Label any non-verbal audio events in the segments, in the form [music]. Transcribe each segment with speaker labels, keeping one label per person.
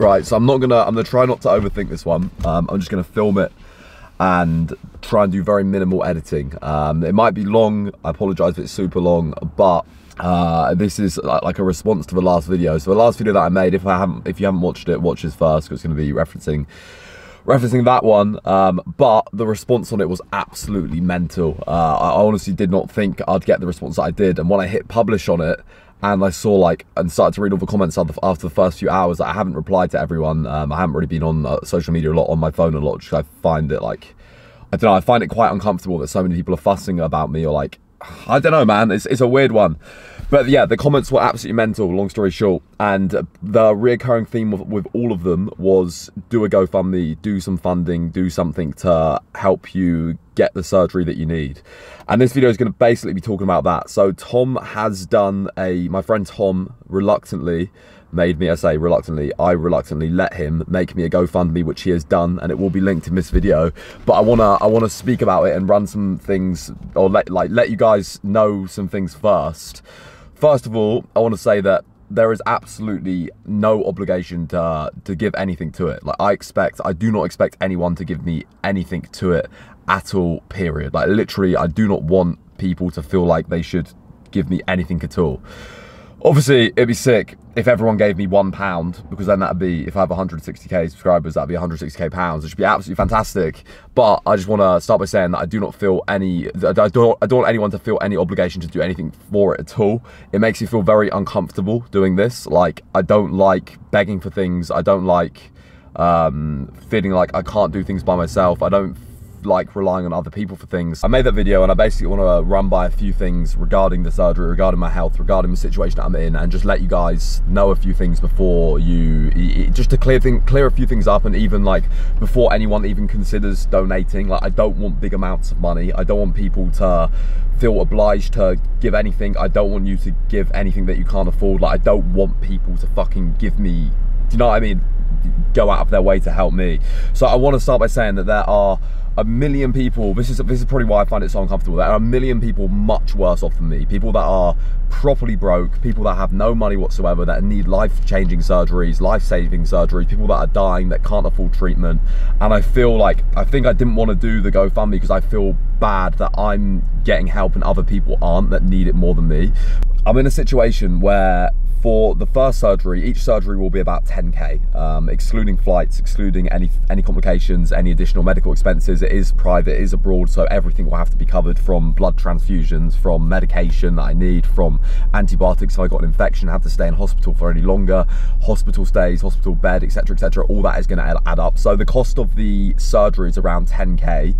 Speaker 1: Right, so I'm not gonna, I'm gonna try not to overthink this one. Um, I'm just gonna film it and try and do very minimal editing. Um, it might be long, I apologize if it's super long, but uh, this is like a response to the last video. So the last video that I made, if I haven't, if you haven't watched it, watch this first because it's to be referencing referencing that one. Um, but the response on it was absolutely mental. Uh, I honestly did not think I'd get the response that I did, and when I hit publish on it. And I saw like and started to read all the comments after the first few hours. I haven't replied to everyone. Um, I haven't really been on uh, social media a lot on my phone a lot. Just I find it like I don't know. I find it quite uncomfortable that so many people are fussing about me or like I don't know, man. It's it's a weird one. But yeah, the comments were absolutely mental, long story short. And the reoccurring theme with, with all of them was do a GoFundMe, do some funding, do something to help you get the surgery that you need. And this video is going to basically be talking about that. So Tom has done a, my friend Tom reluctantly made me, I say reluctantly, I reluctantly let him make me a GoFundMe, which he has done, and it will be linked in this video. But I wanna, I wanna speak about it and run some things, or let, like, let you guys know some things first. First of all, I want to say that there is absolutely no obligation to to give anything to it. Like I expect, I do not expect anyone to give me anything to it at all. Period. Like literally, I do not want people to feel like they should give me anything at all. Obviously, it'd be sick if everyone gave me one pound, because then that'd be, if I have 160k subscribers, that'd be 160k pounds, which would be absolutely fantastic. But I just want to start by saying that I do not feel any, I don't, I don't want anyone to feel any obligation to do anything for it at all. It makes me feel very uncomfortable doing this. Like, I don't like begging for things. I don't like um, feeling like I can't do things by myself. I don't like relying on other people for things. I made that video and I basically want to run by a few things regarding the surgery, regarding my health, regarding the situation I'm in, and just let you guys know a few things before you, just to clear thing, clear a few things up, and even like before anyone even considers donating. Like I don't want big amounts of money. I don't want people to feel obliged to give anything. I don't want you to give anything that you can't afford. Like I don't want people to fucking give me. Do you know what I mean? Go out of their way to help me. So I want to start by saying that there are a million people, this is, this is probably why I find it so uncomfortable, there are a million people much worse off than me. People that are properly broke, people that have no money whatsoever, that need life-changing surgeries, life-saving surgeries, people that are dying, that can't afford treatment. And I feel like, I think I didn't want to do the GoFundMe because I feel bad that I'm getting help and other people aren't that need it more than me. I'm in a situation where for the first surgery, each surgery will be about 10k, um, excluding flights, excluding any any complications, any additional medical expenses. It is private, it is abroad, so everything will have to be covered from blood transfusions, from medication that I need, from antibiotics if I got an infection, have to stay in hospital for any longer, hospital stays, hospital bed, etc., etc. All that is going to add up. So the cost of the surgery is around 10k.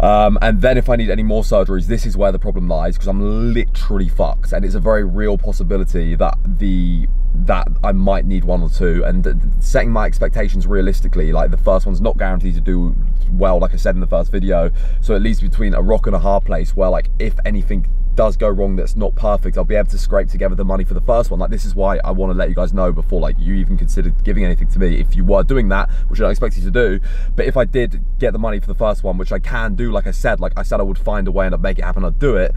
Speaker 1: Um, and then if I need any more surgeries, this is where the problem lies because I'm literally fucked. And it's a very real possibility that the that I might need one or two and setting my expectations realistically like the first one's not guaranteed to do well like I said in the first video so it leaves between a rock and a hard place where like if anything does go wrong that's not perfect, I'll be able to scrape together the money for the first one. Like this is why I want to let you guys know before like you even consider giving anything to me if you were doing that, which I don't expect you to do. But if I did get the money for the first one, which I can do, like I said, like I said I would find a way and I'd make it happen, I'd do it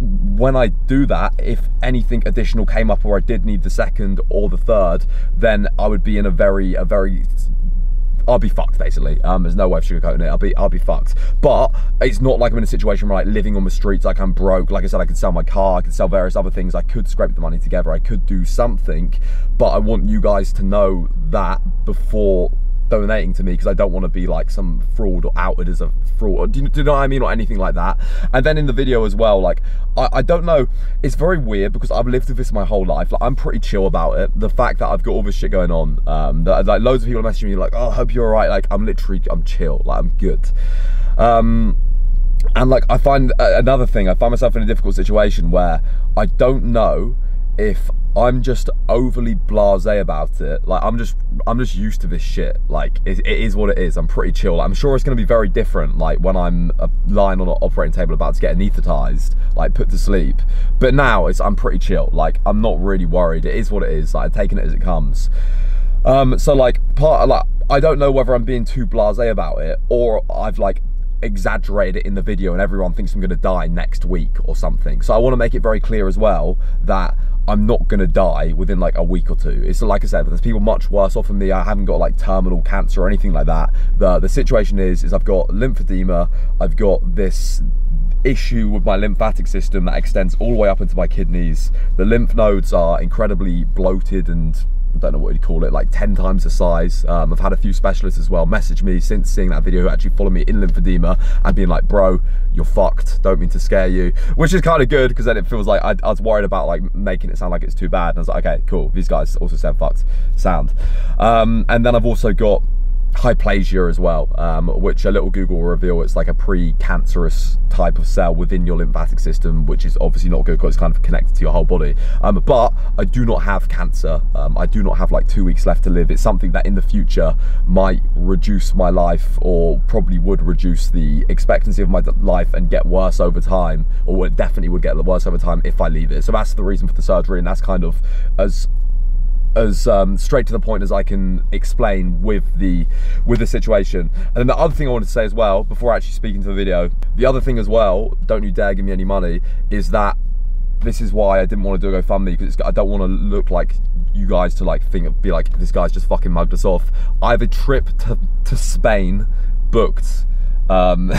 Speaker 1: when I do that, if anything additional came up or I did need the second or the third, then I would be in a very, a very I'll be fucked basically. Um, there's no way of sugarcoating it. I'll be I'll be fucked. But it's not like I'm in a situation where like living on the streets, like I'm broke. Like I said, I could sell my car, I could sell various other things. I could scrape the money together. I could do something. But I want you guys to know that before donating to me because I don't want to be like some fraud or outed as a fraud. Do you, do you, know what I mean? Or anything like that. And then in the video as well, like, I, I don't know. It's very weird because I've lived with this my whole life. Like, I'm pretty chill about it. The fact that I've got all this shit going on, um, that, like, loads of people are messaging me like, oh, I hope you're all right. Like, I'm literally, I'm chill. Like, I'm good. Um, and like, I find uh, another thing, I find myself in a difficult situation where I don't know if I'm just overly blasé about it. Like I'm just I'm just used to this shit. Like it, it is what it is. I'm pretty chill. I'm sure it's gonna be very different. Like when I'm uh, lying on an operating table about to get anesthetized, like put to sleep. But now it's I'm pretty chill. Like I'm not really worried. It is what it is. Like I'm taking it as it comes. Um, so like part like I don't know whether I'm being too blasé about it or I've like exaggerated it in the video and everyone thinks I'm going to die next week or something. So I want to make it very clear as well that I'm not gonna die within like a week or two. It's like I said, there's people much worse off than me. I haven't got like terminal cancer or anything like that. The the situation is is I've got lymphedema, I've got this issue with my lymphatic system that extends all the way up into my kidneys. The lymph nodes are incredibly bloated and I don't know what you'd call it, like 10 times the size. Um, I've had a few specialists as well message me since seeing that video who actually follow me in lymphedema and being like, bro, you're fucked. Don't mean to scare you, which is kind of good because then it feels like I, I, was worried about like making it sound like it's too bad. And I was like, okay, cool. These guys also said fucked sound. Um, and then I've also got hyplasia as well, um, which a little Google will reveal it's like a pre-cancerous type of cell within your lymphatic system, which is obviously not good because it's kind of connected to your whole body. Um, but I do not have cancer. Um, I do not have like two weeks left to live. It's something that in the future might reduce my life or probably would reduce the expectancy of my life and get worse over time, or it definitely would get worse over time if I leave it. So that's the reason for the surgery and that's kind of as as um, straight to the point as I can explain with the with the situation. And then the other thing I wanted to say as well, before actually speaking to the video, the other thing as well, don't you dare give me any money, is that this is why I didn't want to do a GoFundMe because I don't want to look like you guys to like think be like this guy's just fucking mugged us off. I have a trip to to Spain booked um, [laughs]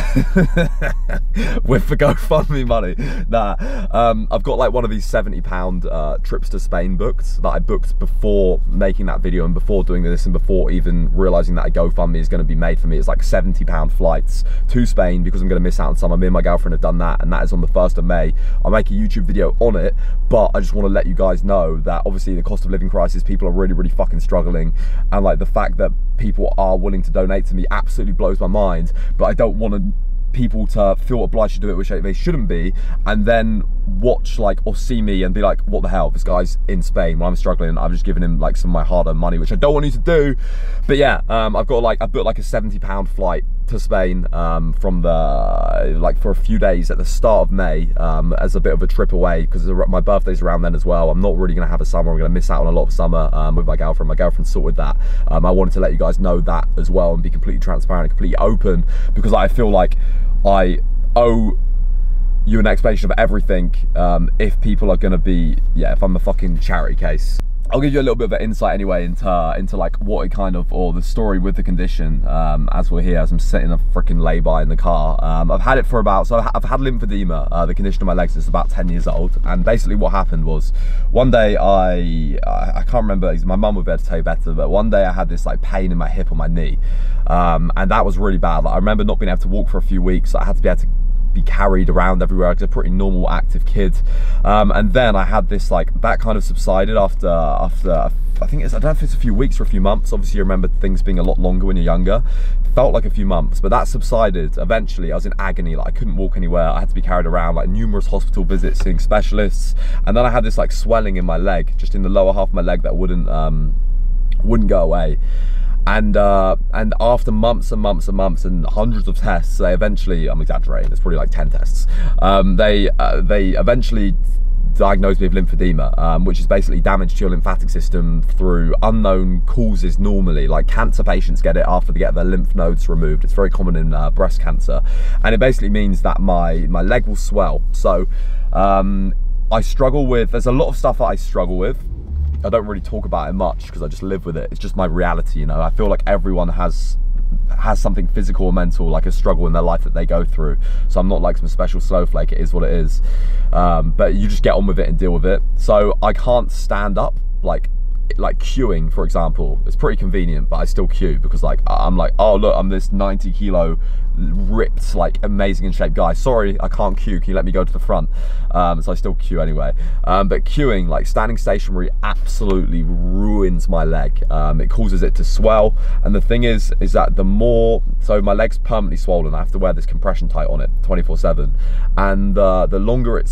Speaker 1: with the GoFundMe money. Nah, um, I've got like one of these 70 pound uh, trips to Spain booked that I booked before making that video and before doing this and before even realizing that a GoFundMe is going to be made for me. It's like 70 pound flights to Spain because I'm going to miss out on summer. Me and my girlfriend have done that and that is on the 1st of May. I'll make a YouTube video on it, but I just want to let you guys know that obviously the cost of living crisis, people are really, really fucking struggling. And like the fact that people are willing to donate to me absolutely blows my mind. But I don't want to people to feel obliged to do it, which they shouldn't be, and then watch like or see me and be like, what the hell? This guy's in Spain when I'm struggling. I've just given him like some of my hard-earned money, which I don't want you to do. But yeah, um, I've got like I booked like a 70 pound flight to Spain um, from the like for a few days at the start of May um, as a bit of a trip away because my birthday's around then as well. I'm not really going to have a summer. I'm going to miss out on a lot of summer um, with my girlfriend. My girlfriend sorted that. Um, I wanted to let you guys know that as well and be completely transparent and completely open because I feel like I owe you an explanation of everything um, if people are going to be, yeah, if I'm a fucking charity case. I'll give you a little bit of an insight anyway into into like what it kind of or the story with the condition um, as we're here as I'm sitting a freaking lay-by in the car. Um, I've had it for about so I've had lymphedema, uh, the condition of my legs is about 10 years old, and basically what happened was one day I I, I can't remember my mum would be able to tell you better, but one day I had this like pain in my hip or my knee, um, and that was really bad. Like, I remember not being able to walk for a few weeks. So I had to be able to be carried around everywhere. Because I'm a pretty normal active kid. Um, and then I had this like that kind of subsided after after I think it's I don't know if it's a few weeks or a few months. Obviously you remember things being a lot longer when you're younger. Felt like a few months but that subsided eventually. I was in agony like I couldn't walk anywhere. I had to be carried around like numerous hospital visits seeing specialists. And then I had this like swelling in my leg just in the lower half of my leg that wouldn't um, wouldn't go away and uh, and after months and months and months and hundreds of tests, they eventually I'm exaggerating. It's probably like ten tests. Um, they uh, they eventually diagnosed me with lymphedema, um, which is basically damage to your lymphatic system through unknown causes normally. Like cancer patients get it after they get their lymph nodes removed. It's very common in uh, breast cancer. And it basically means that my, my leg will swell. So um, I struggle with, there's a lot of stuff that I struggle with. I don't really talk about it much because I just live with it. It's just my reality, you know. I feel like everyone has has something physical or mental, like a struggle in their life that they go through. So I'm not like some special snowflake. It is what it is. Um, but you just get on with it and deal with it. So I can't stand up like like queuing for example it's pretty convenient but i still queue because like i'm like oh look i'm this 90 kilo ripped like amazing in shape. Guy sorry i can't queue. Can you let me go to the front? Um, so i still queue anyway. Um, but queuing like standing stationary absolutely ruins my leg. Um, it causes it to swell. And the thing is is that the more so my leg's permanently swollen. I have to wear this compression tight on it 24 7 and uh, the longer it's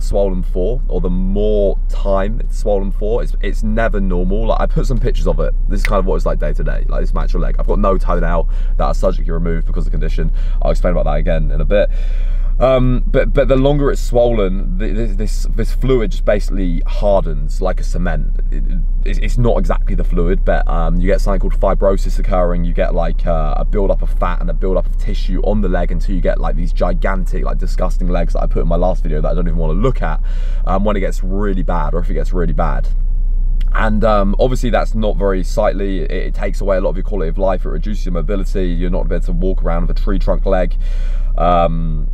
Speaker 1: swollen for or the more time it's swollen for it's, it's never normal. Like i put some pictures of it. This is kind of what it's like day to day like this your leg. I've got no toenail that are surgically removed because of the condition. I'll explain about that again in a bit Um, but but the longer it's swollen, this this, this fluid just basically hardens like a cement. It, it, it's not exactly the fluid, but um, you get something called fibrosis occurring. You get like uh, a build up of fat and a build up of tissue on the leg until you get like these gigantic, like disgusting legs that I put in my last video that I don't even want to look at um, when it gets really bad or if it gets really bad. And um, obviously that's not very sightly. It, it, takes away a lot of your quality of life. It reduces your mobility. You're not able to walk around with a tree trunk leg. Um,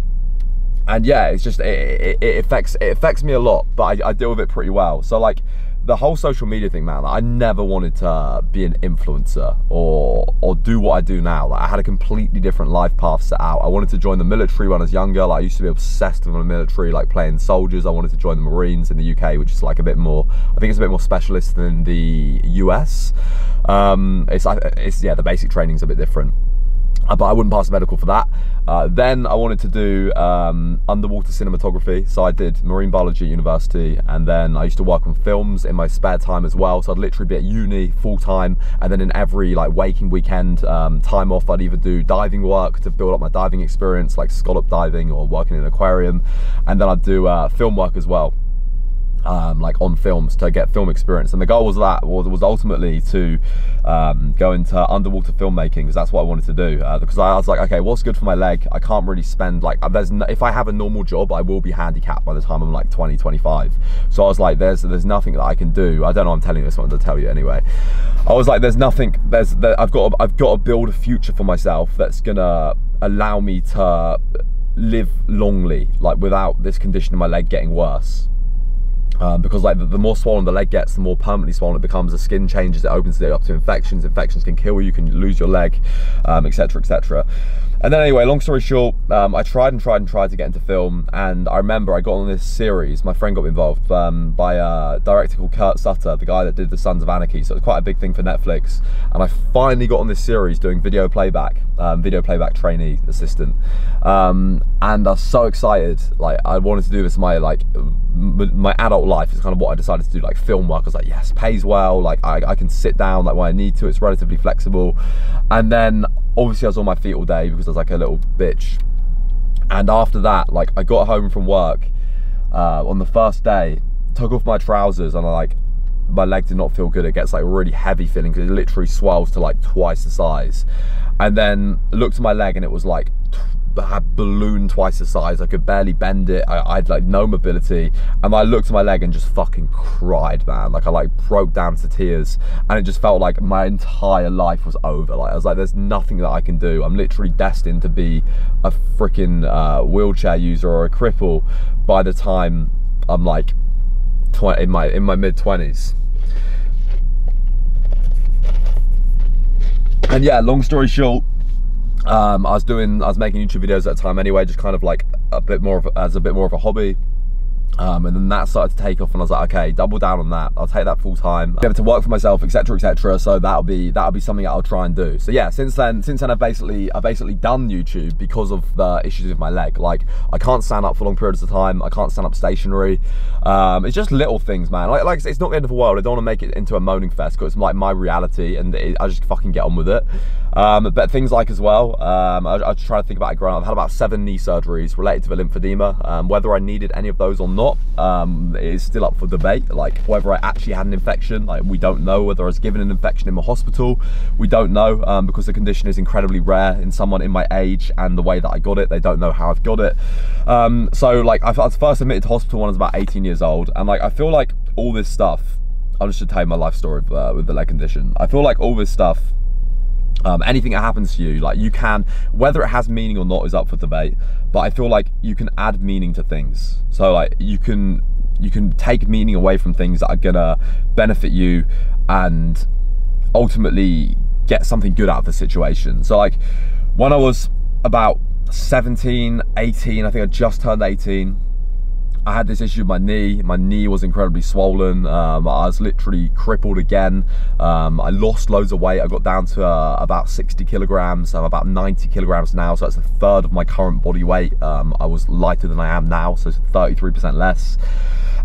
Speaker 1: and yeah it's just it, it, it, affects it affects me a lot but I, I deal with it pretty well so like the whole social media thing, man, like, I never wanted to be an influencer or or do what I do now. Like I had a completely different life path set out. I wanted to join the military when I was younger. Like I used to be obsessed with the military, like playing soldiers. I wanted to join the Marines in the UK, which is like a bit more. I think it's a bit more specialist than the US. Um, it's it's yeah, the basic training's a bit different. Uh, but I wouldn't pass the medical for that. Uh, then I wanted to do um, underwater cinematography, so I did marine biology at university, and then I used to work on films in my spare time as well. So I'd literally be at uni full time, and then in every like waking weekend um, time off, I'd either do diving work to build up my diving experience, like scallop diving or working in an aquarium, and then I'd do uh, film work as well um, like on films to get film experience. And the goal was that was, was ultimately to um, go into underwater filmmaking because that's what I wanted to do. Uh, because I was like okay what's good for my leg? I can't really spend like there's no, if I have a normal job I will be handicapped by the time I'm like 20 25 so I was like there's there's nothing that I can do. I don't know I'm telling this one to tell you anyway. I was like there's nothing there's there, I've got I've got to build a future for myself that's gonna allow me to live longly like without this condition in my leg getting worse um, because like the, the, more swollen the leg gets, the more permanently swollen it becomes. The skin changes, it opens it up to infections. Infections can kill you, you can lose your leg, etc., um, etc. Et and then anyway, long story short, um, I tried and tried and tried to get into film, and I remember I got on this series. My friend got involved um, by a director called Kurt Sutter, the guy that did the Sons of Anarchy. So it was quite a big thing for Netflix. And I finally got on this series doing video playback, um, video playback trainee assistant, um, and I was so excited. Like I wanted to do this my like my adult life is kind of what I decided to do. Like film work, I was like, yes, pays well. Like I, I can sit down like when I need to. It's relatively flexible, and then obviously I was on my feet all day because I was like a little bitch. And after that, like I got home from work uh, on the first day, took off my trousers and I like, my leg did not feel good. It gets like really heavy feeling because it literally swells to like twice the size. And then looked at my leg and it was like had balloon twice the size. I could barely bend it. I, had like no mobility. And I looked at my leg and just fucking cried, man. Like I like broke down to tears. And it just felt like my entire life was over. Like I was like, there's nothing that I can do. I'm literally destined to be a freaking uh, wheelchair user or a cripple by the time I'm like in my in my mid 20s. And yeah, long story short, um, I was doing, I was making YouTube videos at the time anyway, just kind of like a bit more of, as a bit more of a hobby. Um, and then that started to take off and I was like, okay, double down on that. I'll take that full time. Be able to work for myself, etc., etc. So that'll be that'll be something that I'll try and do. So yeah, since then, since then I've basically I've basically done YouTube because of the issues with my leg. Like I can't stand up for long periods of time. I can't stand up stationary. Um, it's just little things, man. Like like it's not the end of the world. I don't want to make it into a moaning fest because it's like my reality and it, I just fucking get on with it. Um, but things like as well, um, I, I try to think about it growing up. I've had about seven knee surgeries related to the lymphedema. Um, whether I needed any of those or not um, is still up for debate. Like whether I actually had an infection, like we don't know. Whether I was given an infection in my hospital, we don't know um, because the condition is incredibly rare in someone in my age and the way that I got it. They don't know how I've got it. Um, so like I was first admitted to hospital when I was about 18 years old, and like I feel like all this stuff. I'm just to tell you my life story uh, with the leg condition. I feel like all this stuff um, anything that happens to you like you can whether it has meaning or not is up for debate but i feel like you can add meaning to things. So like you can you can take meaning away from things that are gonna benefit you and ultimately get something good out of the situation. So like when i was about 17 18 i think i just turned 18 I had this issue with my knee. My knee was incredibly swollen. Um, I was literally crippled again. Um, I lost loads of weight. I got down to uh, about 60 kilograms. I'm about 90 kilograms now, so that's a third of my current body weight. Um, I was lighter than I am now, so 33% less.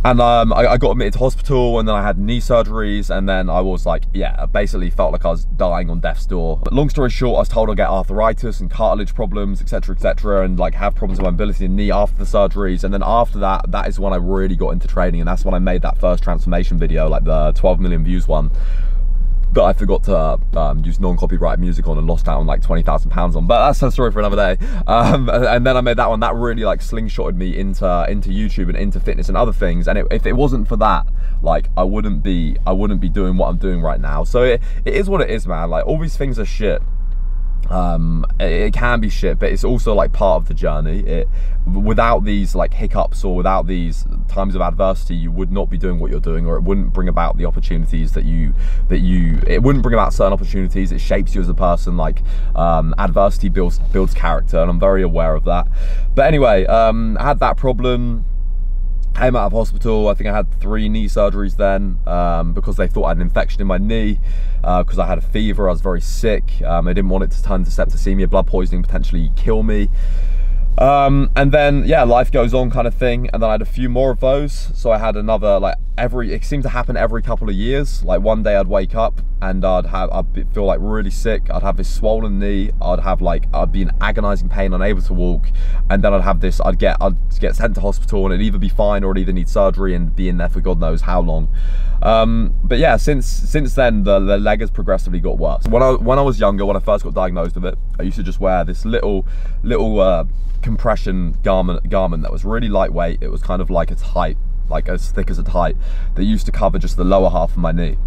Speaker 1: And um, I, I, got admitted to hospital and then I had knee surgeries and then I was like, yeah, I basically felt like I was dying on death's door. But long story short, I was told I'd get arthritis and cartilage problems, etc., etc., and like have problems with mobility in knee after the surgeries. And then after that, that is when I really got into training and that's when I made that first transformation video, like the 12 million views one that I forgot to um, use non-copyright music on and lost out on like 20,000 pounds on. But that's a story for another day. Um, and then I made that one that really like slingshotted me into into YouTube and into fitness and other things. And it, if it wasn't for that, like I wouldn't be I wouldn't be doing what I'm doing right now. So it, it is what it is, man. Like all these things are shit um it, can be shit but it's also like part of the journey. It without these like hiccups or without these times of adversity you would not be doing what you're doing or it wouldn't bring about the opportunities that you that you it wouldn't bring about certain opportunities. It shapes you as a person like um adversity builds builds character and i'm very aware of that. But anyway um i had that problem came out of hospital. I think I had three knee surgeries then um, because they thought I had an infection in my knee because uh, I had a fever. I was very sick. Um, I didn't want it to turn to septicemia, blood poisoning, potentially kill me. Um, and then yeah, life goes on kind of thing. And then I had a few more of those. So I had another like every, it seemed to happen every couple of years. Like one day I'd wake up and I'd have, I'd feel like really sick. I'd have this swollen knee. I'd have like, I'd be in agonizing pain, unable to walk. And then I'd have this, I'd get, I'd get sent to hospital and it'd either be fine or I'd either need surgery and be in there for God knows how long. Um, but yeah, since since then the, the leg has progressively got worse. When I when I was younger, when I first got diagnosed with it, I used to just wear this little little uh, compression garment garment that was really lightweight. It was kind of like a tight, like as thick as a tight, that used to cover just the lower half of my knee.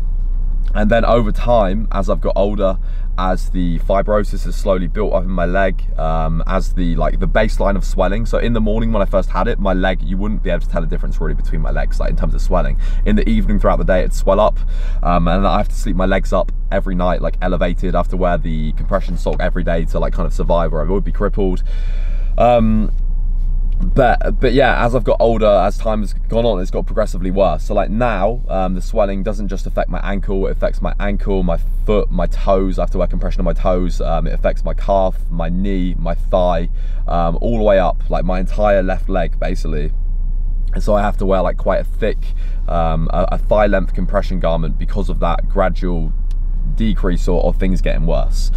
Speaker 1: And then over time, as I've got older, as the fibrosis has slowly built up in my leg, um, as the like the baseline of swelling. So in the morning when I first had it, my leg, you wouldn't be able to tell a difference really between my legs, like in terms of swelling. In the evening throughout the day, it'd swell up, um, and I have to sleep my legs up every night, like elevated. I have to wear the compression sock every day to like kind of survive, or I would be crippled. Um, but but yeah as i've got older as time has gone on it's got progressively worse. So like now um, the swelling doesn't just affect my ankle it affects my ankle my foot my toes. I have to wear compression on my toes. Um, it affects my calf my knee my thigh um, all the way up like my entire left leg basically. And so i have to wear like quite a thick um, a, a thigh length compression garment because of that gradual decrease or, or things getting worse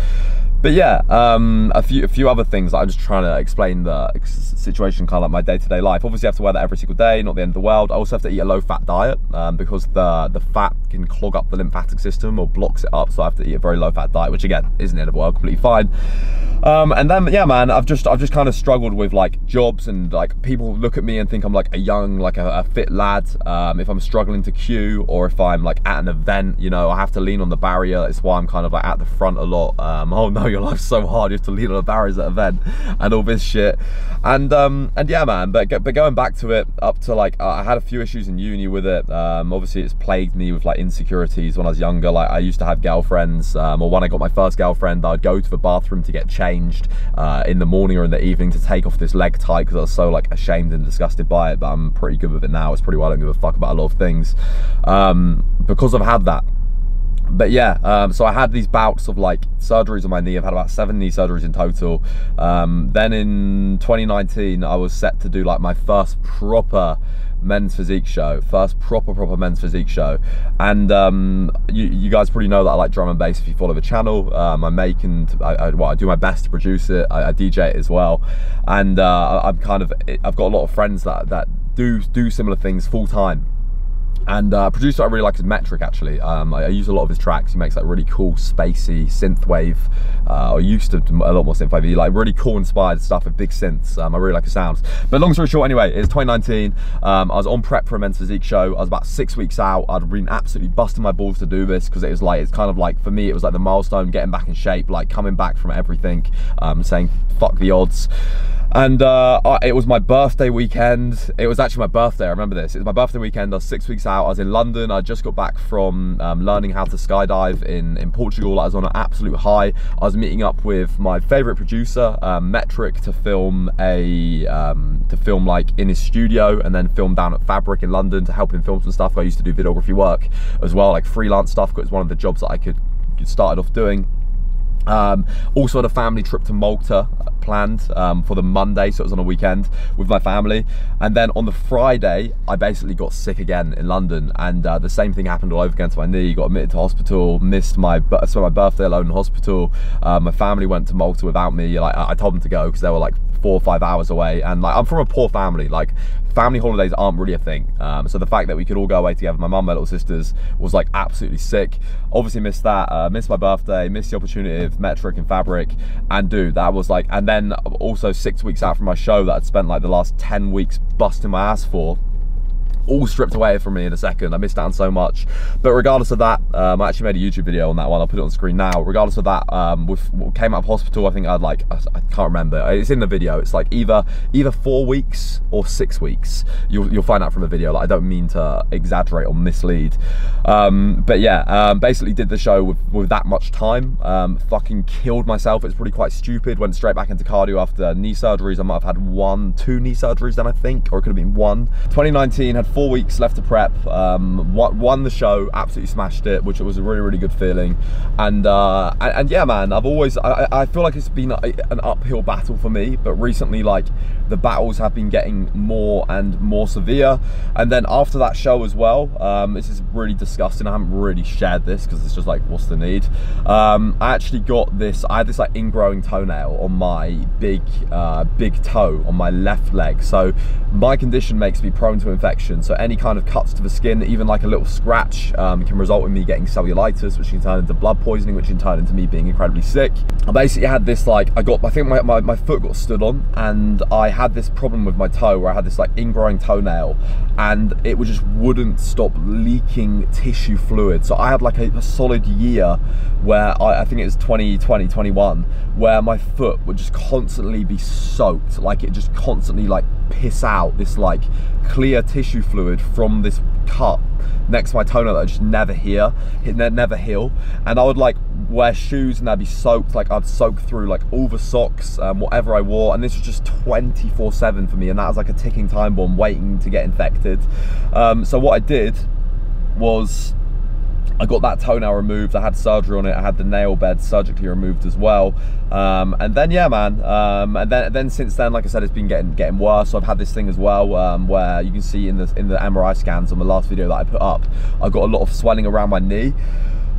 Speaker 1: but yeah, um, a few a few other things I'm just trying to explain the situation, kind of like my day-to-day -day life. Obviously, I have to wear that every single day, not the end of the world. I also have to eat a low-fat diet um, because the the fat can clog up the lymphatic system or blocks it up. So I have to eat a very low-fat diet, which again isn't the end of the world, completely fine. Um, and then yeah, man, I've just I've just kind of struggled with like jobs and like people look at me and think I'm like a young, like a, a fit lad. Um, if I'm struggling to queue or if I'm like at an event, you know, I have to lean on the barrier. It's why I'm kind of like at the front a lot. Um, [laughs] oh no, your life so hard. You have to lean on the barriers at event and all this shit. And um, and yeah, man. But but going back to it, up to like I had a few issues in uni with it. Um, obviously, it's plagued me with like insecurities when I was younger. Like I used to have girlfriends, um, or when I got my first girlfriend, I'd go to the bathroom to get changed uh, in the morning or in the evening to take off this leg tie because I was so like ashamed and disgusted by it. But I'm pretty good with it now. It's pretty well. I don't give a fuck about a lot of things um, because I've had that but yeah um, so i had these bouts of like surgeries on my knee. I've had about seven knee surgeries in total. Um, then in 2019 i was set to do like my first proper men's physique show first proper proper men's physique show. And um, you, you, guys probably know that i like drum and bass if you follow the channel. Um, i make and I, I, well, I do my best to produce it. I, I dj it as well. And uh, i'm kind of i've got a lot of friends that that do do similar things full time and uh, producer I really like is Metrik actually. Um, I, I, use a lot of his tracks. He makes like really cool, spacey synthwave. Uh, I used to a lot more synthwave. He Like really cool, inspired stuff with big synths. Um, I really like his sounds. But long story short, anyway, it's 2019. Um, I was on prep for a men's physique show. I was about six weeks out. I'd been absolutely busting my balls to do this because it was like it's kind of like for me it was like the milestone, getting back in shape, like coming back from everything, um, saying fuck the odds and uh, it was my birthday weekend. It was actually my birthday, I remember this. It was my birthday weekend, I was six weeks out, I was in London, I just got back from um, learning how to skydive in, in Portugal. I was on an absolute high. I was meeting up with my favourite producer, um, Metrik, to film a, um, to film like in his studio and then film down at Fabric in London to help him film some stuff. I used to do videography work as well, like freelance stuff, because was one of the jobs that I could started off doing. Um, also had a family trip to Malta planned um, for the Monday, so it was on a weekend with my family. And then on the Friday, I basically got sick again in London, and uh, the same thing happened all over again to my knee. Got admitted to hospital, missed my spent my birthday alone in hospital. Uh, my family went to Malta without me. Like I told them to go because they were like four or five hours away, and like I'm from a poor family. Like family holidays aren't really a thing. Um, so the fact that we could all go away together, my mum, my little sisters, was like absolutely sick. Obviously missed that, uh, missed my birthday, missed the opportunity of Metrik and Fabric, and dude, that was like, and then also six weeks out from my show that I'd spent like the last 10 weeks busting my ass for, all stripped away from me in a second. I missed out on so much. But regardless of that, um, I actually made a YouTube video on that one. I'll put it on screen now. Regardless of that, um, we came out of hospital. I think I had like, I, I, can't remember. It's in the video. It's like either either four weeks or six weeks. You'll, you'll find out from the video. Like I don't mean to exaggerate or mislead. Um, but yeah, um, basically did the show with, with that much time. Um, fucking killed myself. It's probably quite stupid. Went straight back into cardio after knee surgeries. I might have had one, two knee surgeries then I think, or it could have been one. 2019 had four weeks left to prep. Um, won the show, absolutely smashed it, which was a really, really good feeling. And uh, and, and, yeah, man, I've always, I, I feel like it's been a, an uphill battle for me, but recently, like, the battles have been getting more and more severe. And then after that show as well, um, this is really disgusting. I haven't really shared this because it's just like, what's the need? Um, I actually got this, I had this like ingrowing toenail on my big, uh, big toe on my left leg. So my condition makes me prone to infection. So any kind of cuts to the skin, even like a little scratch, um, can result in me getting cellulitis, which can turn into blood poisoning, which can turn into me being incredibly sick. I basically had this like, I got, I think my, my, my foot got stood on and I had this problem with my toe where I had this like ingrowing toenail and it would just wouldn't stop leaking tissue fluid. So I had like a, a solid year where I, I think it was 2020, 21, where my foot would just constantly be soaked. Like it just constantly like piss out this like clear tissue fluid from this cut next to my toenail that I just never heal, never heal. And I would like wear shoes and they'd be soaked, like I'd soak through like all the socks, um, whatever I wore. And this was just 24 seven for me. And that was like a ticking time bomb waiting to get infected. Um, so what I did was I got that toenail removed. I had surgery on it. I had the nail bed surgically removed as well. Um, and then yeah, man. Um, and then then since then, like I said, it's been getting getting worse. So I've had this thing as well, um, where you can see in the in the MRI scans on the last video that I put up, I've got a lot of swelling around my knee.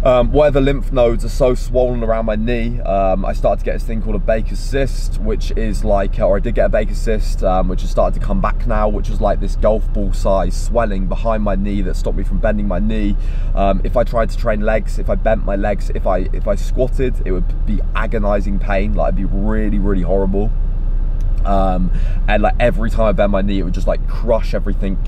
Speaker 1: Um, where the lymph nodes are so swollen around my knee, um, I started to get this thing called a Baker's cyst, which is like, or I did get a Baker's cyst, um, which has started to come back now, which is like this golf ball size swelling behind my knee that stopped me from bending my knee. Um, if I tried to train legs, if I bent my legs, if I if I squatted, it would be agonizing pain, like it'd be really, really horrible. Um, and like every time I bend my knee, it would just like crush everything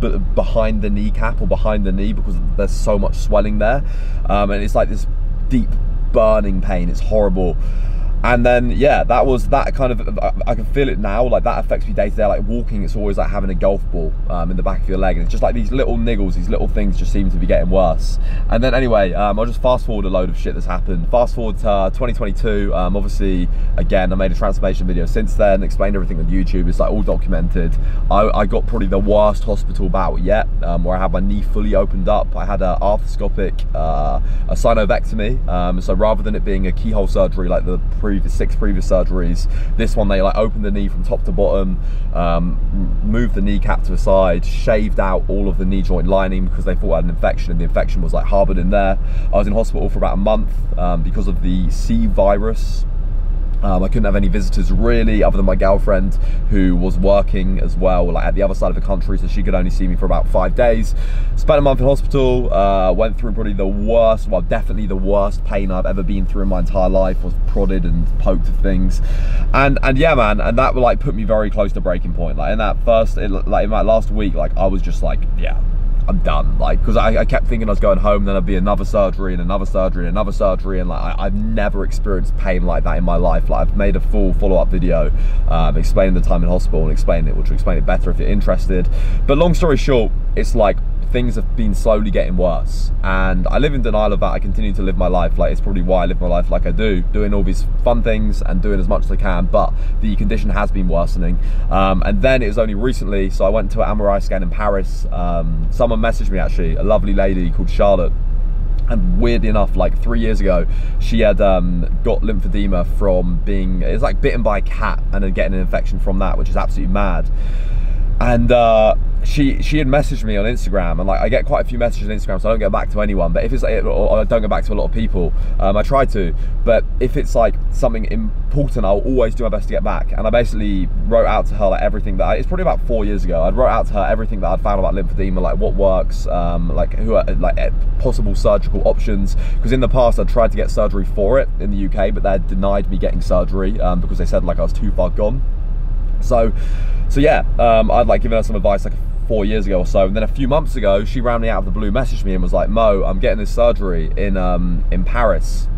Speaker 1: behind the kneecap or behind the knee because there's so much swelling there. Um, and it's like this deep burning pain. It's horrible and then yeah that was that kind of i can feel it now like that affects me day to day like walking it's always like having a golf ball um, in the back of your leg and it's just like these little niggles these little things just seem to be getting worse. And then anyway um, i'll just fast forward a load of shit that's happened. Fast forward to uh, 2022 um, obviously again i made a transformation video since then explained everything on youtube it's like all documented. I, I got probably the worst hospital bout yet um, where i had my knee fully opened up. I had a arthroscopic uh, a synovectomy um, so rather than it being a keyhole surgery like the previous six previous surgeries. This one they like opened the knee from top to bottom, um, moved the kneecap to the side, shaved out all of the knee joint lining because they thought I had an infection and the infection was like harbored in there. I was in hospital for about a month um, because of the C virus um, I couldn't have any visitors really, other than my girlfriend who was working as well, like at the other side of the country, so she could only see me for about five days. Spent a month in hospital, uh, went through probably the worst, well, definitely the worst pain I've ever been through in my entire life. Was prodded and poked with things, and and yeah, man, and that like put me very close to breaking point. Like in that first, like in that last week, like I was just like, yeah, I'm done. Like, because I, I, kept thinking I was going home, then I'd be another surgery and another surgery and another surgery, and like I, have never experienced pain like that in my life. Like, I've made a full follow-up video um, explaining the time in hospital and explaining it, which will explain it better if you're interested. But long story short, it's like things have been slowly getting worse. And I live in denial of that. I continue to live my life like it's probably why I live my life like I do doing all these fun things and doing as much as I can but the condition has been worsening. Um, and then it was only recently so I went to an MRI scan in Paris. Um, someone messaged me actually a lovely lady called Charlotte. And weirdly enough, like three years ago, she had um, got lymphedema from being, it's like bitten by a cat and then getting an infection from that, which is absolutely mad. And uh, she she had messaged me on Instagram, and like I get quite a few messages on Instagram, so I don't get back to anyone. But if it's like, or I don't get back to a lot of people, um, I try to. But if it's like something important, I'll always do my best to get back. And I basically wrote out to her like everything that I, it's probably about four years ago. I wrote out to her everything that I'd found about lymphedema, like what works, um, like who are like eh, possible surgical options. Because in the past I tried to get surgery for it in the UK, but they denied me getting surgery um, because they said like I was too far gone. So, so yeah, um, I'd like given her some advice like four years ago or so. And then a few months ago, she randomly out of the blue messaged me and was like, Mo, I'm getting this surgery in um, in Paris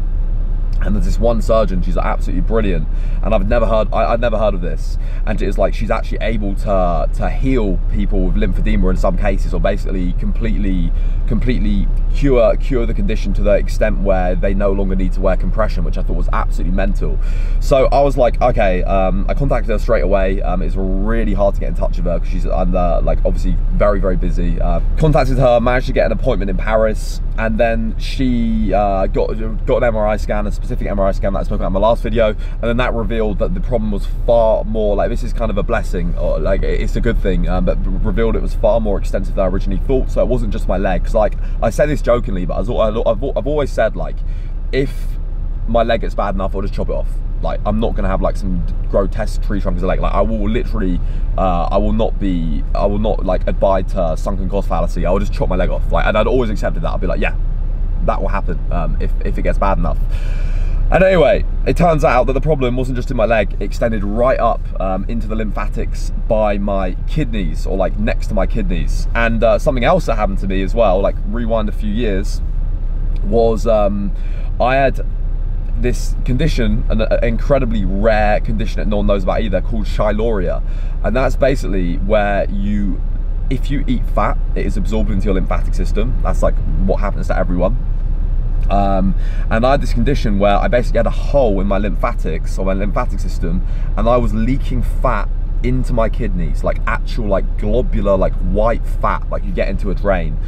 Speaker 1: and there's this one surgeon she's absolutely brilliant. And i've never heard I, have never heard of this. And it's like she's actually able to to heal people with lymphedema in some cases or basically completely completely cure cure the condition to the extent where they no longer need to wear compression which i thought was absolutely mental. So i was like okay um, i contacted her straight away. Um, it's really hard to get in touch with her because she's under like obviously very very busy. Uh, contacted her managed to get an appointment in paris. And then she uh, got got an mri scan and specific MRI scan that I spoke about in my last video, and then that revealed that the problem was far more like this is kind of a blessing, or like it's a good thing, um, but revealed it was far more extensive than I originally thought. So it wasn't just my legs. Like I say this jokingly, but I've, I've always said like if my leg gets bad enough, I'll just chop it off. Like I'm not gonna have like some grotesque tree trunk as a leg. Like I will literally, uh, I will not be, I will not like abide to sunken cost fallacy. I will just chop my leg off. Like and I'd always accepted that. I'd be like, yeah, that will happen um, if if it gets bad enough. And anyway, it turns out that the problem wasn't just in my leg, it extended right up um, into the lymphatics by my kidneys, or like next to my kidneys. And uh, something else that happened to me as well, like rewind a few years, was um, I had this condition, an incredibly rare condition that no one knows about either, called chyluria. And that's basically where you, if you eat fat, it is absorbed into your lymphatic system. That's like what happens to everyone. Um, and I had this condition where I basically had a hole in my lymphatics or my lymphatic system and I was leaking fat into my kidneys like actual like globular like white fat like you get into a drain.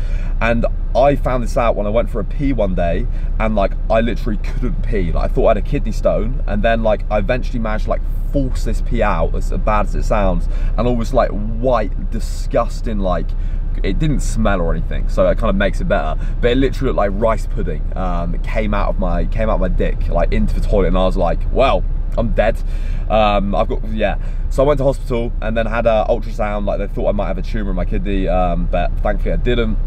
Speaker 1: And I found this out when I went for a pee one day and like I literally couldn't pee. Like I thought I had a kidney stone and then like I eventually managed to like force this pee out as bad as it sounds and all this like white disgusting like it didn't smell or anything, so it kind of makes it better. But it literally looked like rice pudding. Um, it came out of my came out of my dick, like into the toilet, and I was like, well, I'm dead. Um, I've got yeah. So I went to hospital and then had an ultrasound. Like they thought I might have a tumor in my kidney, um, but thankfully I didn't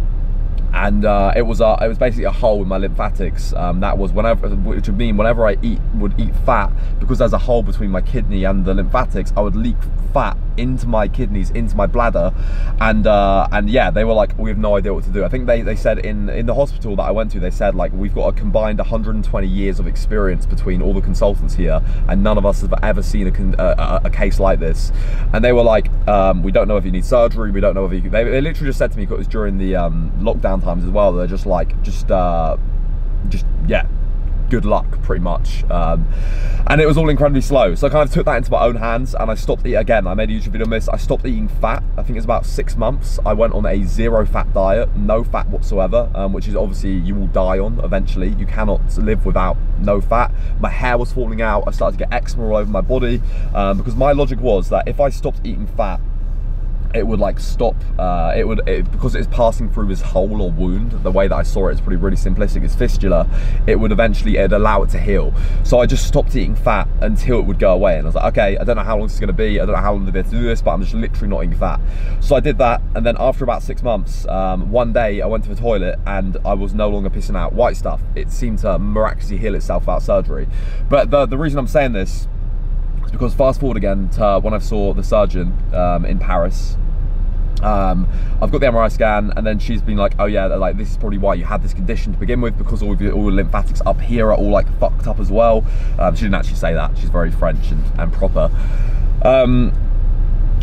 Speaker 1: and uh, it was a, it was basically a hole in my lymphatics. Um, that was whenever, which would mean whenever I eat would eat fat because there's a hole between my kidney and the lymphatics. I would leak fat into my kidneys, into my bladder, and uh, and yeah, they were like, we have no idea what to do. I think they they said in in the hospital that I went to, they said like we've got a combined 120 years of experience between all the consultants here, and none of us have ever seen a, a, a case like this. And they were like, um, we don't know if you need surgery, we don't know if you. They, they literally just said to me, it was during the um, lockdown times as well. They're just like, just, uh, just yeah, good luck pretty much. Um, and it was all incredibly slow. So I kind of took that into my own hands and I stopped eating again. I made a YouTube video on this. I stopped eating fat. I think it's about six months. I went on a zero fat diet, no fat whatsoever, um, which is obviously you will die on eventually. You cannot live without no fat. My hair was falling out. I started to get eczema all over my body um, because my logic was that if I stopped eating fat, it would like stop uh, it would it, because it's passing through his hole or wound the way that I saw it is pretty really simplistic it's fistula it would eventually it'd allow it to heal. So I just stopped eating fat until it would go away and I was like okay I don't know how long this is going to be I don't know how long able to do this but I'm just literally not eating fat. So I did that and then after about six months um, one day I went to the toilet and I was no longer pissing out white stuff. It seemed to miraculously heal itself without surgery. But the, the reason I'm saying this because fast forward again to when I saw the surgeon um, in Paris um, I've got the MRI scan, and then she's been like, "Oh yeah, like this is probably why you had this condition to begin with, because all of your all the lymphatics up here are all like fucked up as well." Um, she didn't actually say that. She's very French and, and proper. Um,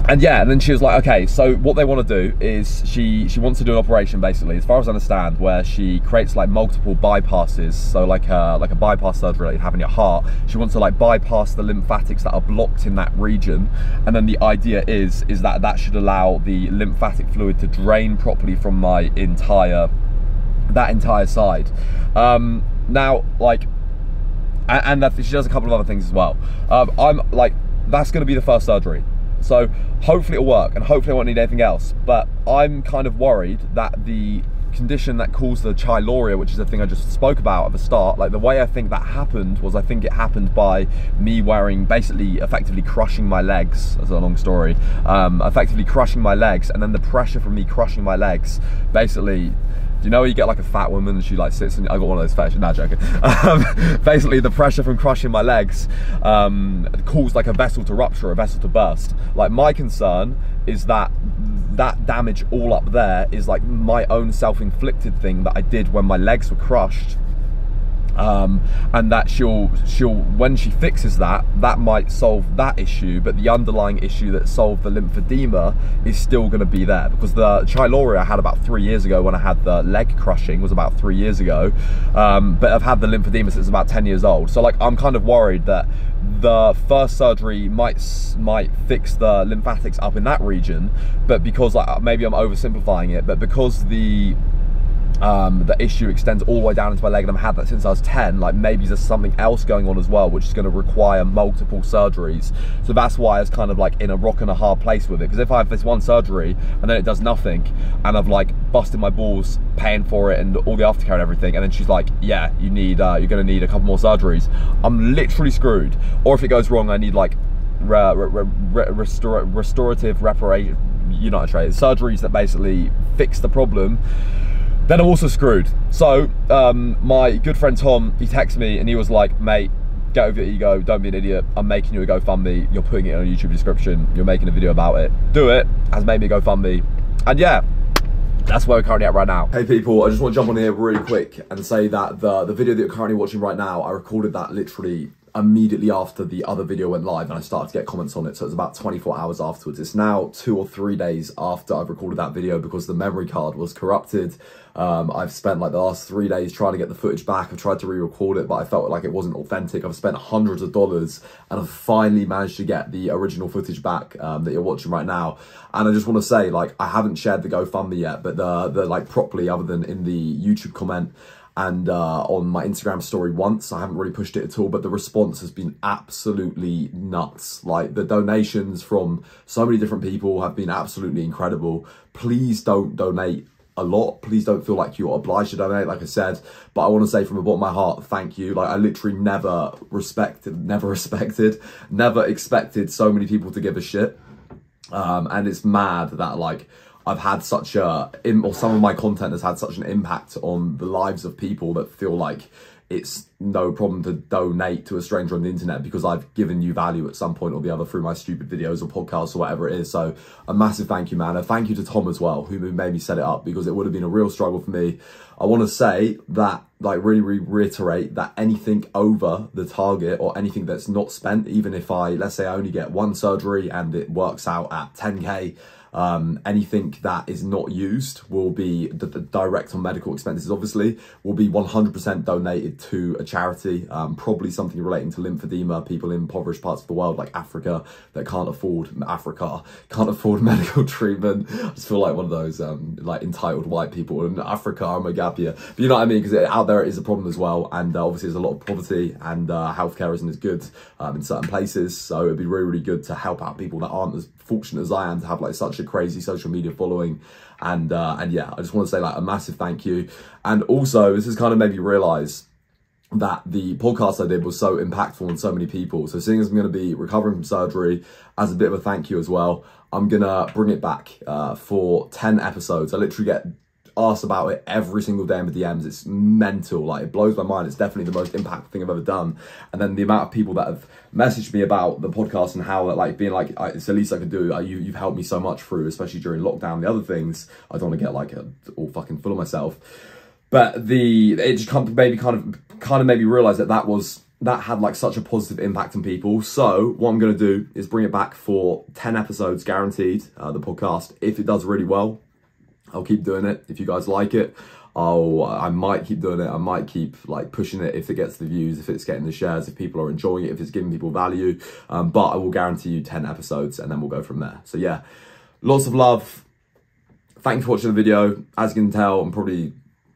Speaker 1: and yeah, and then she was like, okay, so what they want to do is she she wants to do an operation basically, as far as I understand, where she creates like multiple bypasses. So like a like a bypass surgery like in your heart. She wants to like bypass the lymphatics that are blocked in that region, and then the idea is is that that should allow the lymphatic fluid to drain properly from my entire that entire side. Um, now, like, and, and that she does a couple of other things as well. Um, I'm like, that's going to be the first surgery. So hopefully it'll work and hopefully I won't need anything else. But I'm kind of worried that the condition that caused the chylorrhea, which is the thing I just spoke about at the start, like the way I think that happened was I think it happened by me wearing, basically effectively crushing my legs, that's a long story, um, effectively crushing my legs and then the pressure from me crushing my legs basically you know you get like a fat woman and she like sits and I got one of those fetishes, nah joking. [laughs] Um, basically the pressure from crushing my legs um, caused like a vessel to rupture, a vessel to burst. Like my concern is that that damage all up there is like my own self-inflicted thing that I did when my legs were crushed um, and that she'll she'll when she fixes that that might solve that issue but the underlying issue that solved the lymphedema is still going to be there because the chylorrhea I had about three years ago when I had the leg crushing was about three years ago. Um, but I've had the lymphedema since about 10 years old. So like I'm kind of worried that the first surgery might might fix the lymphatics up in that region but because like maybe I'm oversimplifying it but because the um, the issue extends all the way down into my leg and I've had that since I was 10 like maybe there's something else going on as well which is going to require multiple surgeries. So that's why I was kind of like in a rock and a hard place with it. Because if I have this one surgery and then it does nothing and I've like busted my balls paying for it and all the aftercare and everything and then she's like yeah you need uh, you're going to need a couple more surgeries I'm literally screwed. Or if it goes wrong I need like re re re restor restorative reparation you know surgeries that basically fix the problem then I'm also screwed. So um, my good friend Tom, he texted me and he was like, mate, get over your ego, don't be an idiot. I'm making you a GoFundMe. You're putting it in a YouTube description. You're making a video about it. Do it. Has made me a GoFundMe. And yeah, that's where we're currently at right now. Hey people, I just want to jump on here really quick and say that the, the video that you're currently watching right now, I recorded that literally immediately after the other video went live and I started to get comments on it. So it's about 24 hours afterwards. It's now two or three days after I've recorded that video because the memory card was corrupted. Um, I've spent like the last three days trying to get the footage back. I've tried to re-record it, but I felt like it wasn't authentic. I've spent hundreds of dollars and I've finally managed to get the original footage back um, that you're watching right now. And I just want to say, like, I haven't shared the GoFundMe yet, but the, the like properly other than in the YouTube comment, and uh, on my Instagram story once. I haven't really pushed it at all, but the response has been absolutely nuts. Like the donations from so many different people have been absolutely incredible. Please don't donate a lot. Please don't feel like you're obliged to donate, like I said. But I want to say from the bottom of my heart, thank you. Like I literally never respected, never [laughs] respected, never expected so many people to give a shit. Um, and it's mad that like I've had such a, or some of my content has had such an impact on the lives of people that feel like it's no problem to donate to a stranger on the internet because I've given you value at some point or the other through my stupid videos or podcasts or whatever it is. So a massive thank you, man. A thank you to Tom as well, who made me set it up because it would have been a real struggle for me. I want to say that, like, really, really reiterate that anything over the target or anything that's not spent, even if I, let's say I only get one surgery and it works out at 10K, um, anything that is not used will be the, the, direct on medical expenses, obviously, will be 100% donated to a charity, um, probably something relating to lymphedema, people in impoverished parts of the world like Africa that can't afford Africa, can't afford [laughs] medical treatment. I just feel like one of those um, like entitled white people in Africa, I'm a gap year. But you know what I mean? Because out there it is a problem as well. And uh, obviously there's a lot of poverty and uh, healthcare isn't as good um, in certain places. So it'd be really, really good to help out people that aren't as fortunate as I am to have like such a crazy social media following. And, uh, and yeah, I just want to say like a massive thank you. And also, this has kind of made me realize that the podcast I did was so impactful on so many people. So seeing as I'm going to be recovering from surgery, as a bit of a thank you as well, I'm going to bring it back uh, for 10 episodes. I literally get asked about it every single day in the DMs. It's mental. Like, it blows my mind. It's definitely the most impactful thing I've ever done. And then the amount of people that have messaged me about the podcast and how, like, being like, it's the least I could do. You, you've helped me so much through, especially during lockdown. The other things, I don't want to get, like, all fucking full of myself. But the, it just kind of maybe kind of, kind of made me realize that that was, that had like such a positive impact on people. So what I'm going to do is bring it back for 10 episodes guaranteed, uh, the podcast. If it does really well, I'll keep doing it. If you guys like it, I'll, I might keep doing it. I might keep like pushing it if it gets the views, if it's getting the shares, if people are enjoying it, if it's giving people value. Um, but I will guarantee you 10 episodes and then we'll go from there. So yeah, lots of love. Thank you for watching the video. As you can tell, I'm probably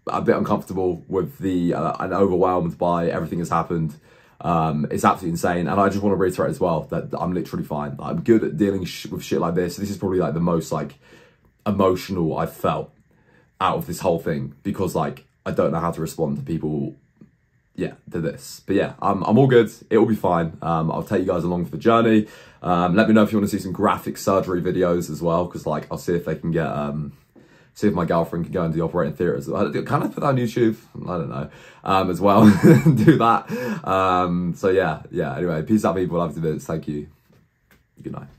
Speaker 1: a bit uncomfortable with the uh, and overwhelmed by everything that's happened. Um, it's absolutely insane, and I just want to reiterate as well that I'm literally fine. I'm good at dealing sh- with shit like this. This is probably like the most like emotional I've felt out of this whole thing because like I don't know how to respond to people yeah, to this. But yeah, I'm, I'm all good. It will be fine. Um, I'll take you guys along for the journey. Um, let me know if you want to see some graphic surgery videos as well, because like I'll see if they can get um, see if my girlfriend can go into the operating theatre as well. Can I put that on YouTube? I don't know. Um, as well, [laughs] do that. Um, so yeah, yeah. Anyway, peace out, people. Love to. Thank you. Good night.